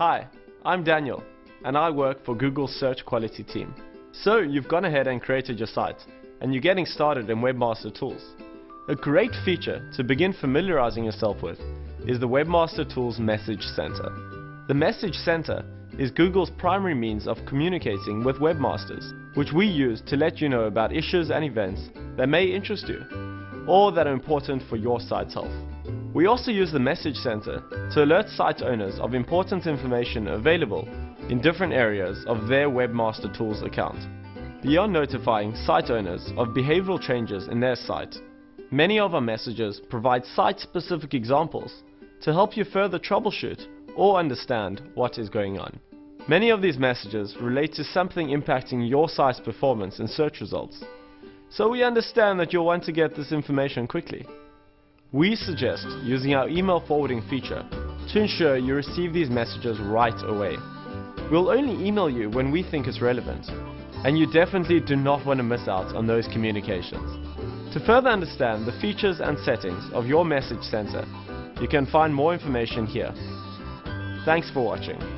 Hi, I'm Daniel, and I work for Google's search quality team. So you've gone ahead and created your site, and you're getting started in Webmaster Tools. A great feature to begin familiarizing yourself with is the Webmaster Tools Message Center. The Message Center is Google's primary means of communicating with webmasters, which we use to let you know about issues and events that may interest you, or that are important for your site's health. We also use the Message Center to alert site owners of important information available in different areas of their Webmaster Tools account. Beyond notifying site owners of behavioral changes in their site, many of our messages provide site-specific examples to help you further troubleshoot or understand what is going on. Many of these messages relate to something impacting your site's performance in search results. So we understand that you'll want to get this information quickly. We suggest using our email forwarding feature to ensure you receive these messages right away. We'll only email you when we think it's relevant, and you definitely do not want to miss out on those communications. To further understand the features and settings of your message center, you can find more information here. Thanks for watching.